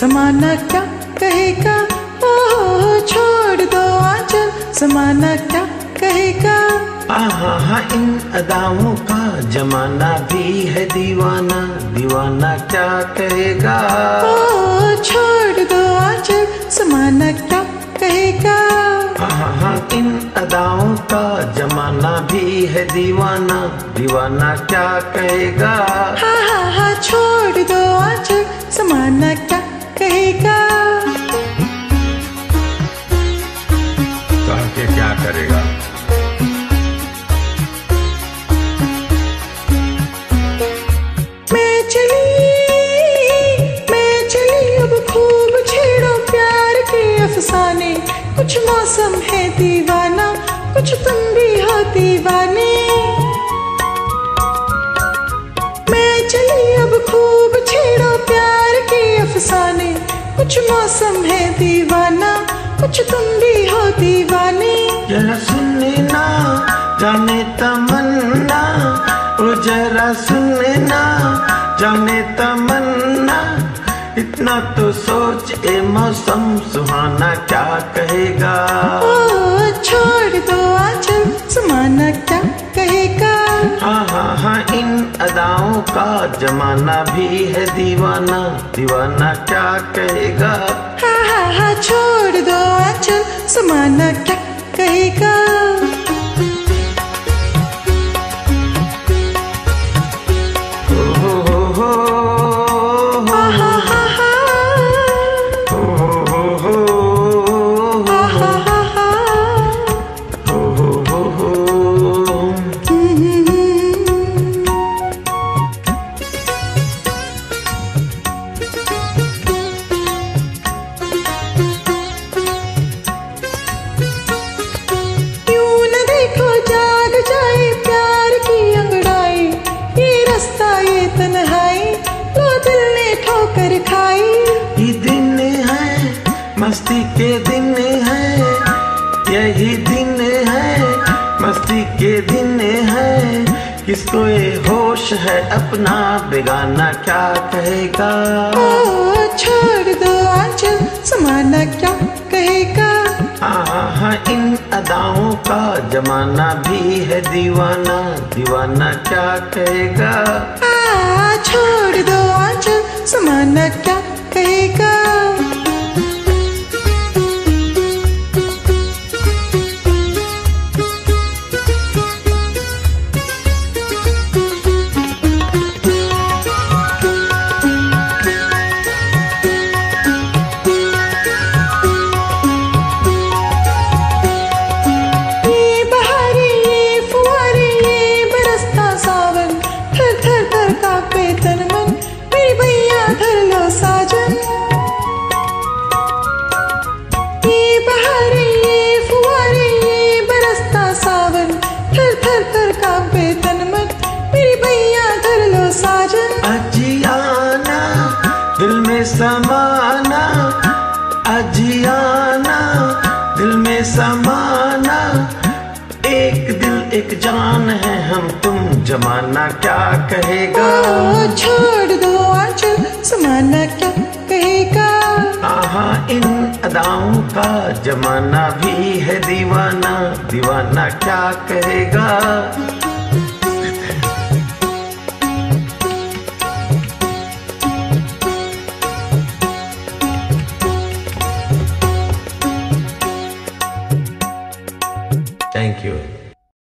समाना क्या कहेगा? ओ छोड़ दो आंचल। समाना क्या कहेगा? आहा हा इन अदाओं का जमाना भी है दीवाना। दीवाना क्या कहेगा? ओ छोड़ दो आंचल। समाना क्या कहेगा? आहा हा इन अदाओं का जमाना भी है दीवाना। दीवाना क्या कहेगा? हा हा हा छोड़ दो आंचल। समाना क्या दीवाने। मैं चली अब खूब छेड़ो प्यार के अफसाने। कुछ मौसम है दीवाना कुछ तुम भी हो दीवाने। जरा सुनने ना जाने तमन्ना। ओ जरा सुनने ना जाने तमन्ना। इतना तो सोच ए मौसम सुहाना क्या कहेगा? ओ अदाओं का जमाना भी है दीवाना। दीवाना क्या कहेगा? हा हा हा, छोड़ दो अच्छा समाना क्या कहेगा? मस्ती के दिन है यही दिन है मस्ती के दिन है। किसको ये होश है अपना बेगाना क्या कहेगा? ओ छोड़ दो आंचल समाना क्या कहेगा? हाँ हाँ इन अदाओं का जमाना भी है दीवाना दीवाना क्या कहेगा? आ छोड़ दो आंचल समाना क्या समाना अजियाना दिल में समाना। एक दिल एक जान है हम तुम जमाना क्या कहेगा? ओ छोड़ दो आंचल समाना क्या कहेगा? आहा इन अदाओं का जमाना भी है दीवाना। दीवाना क्या कहेगा?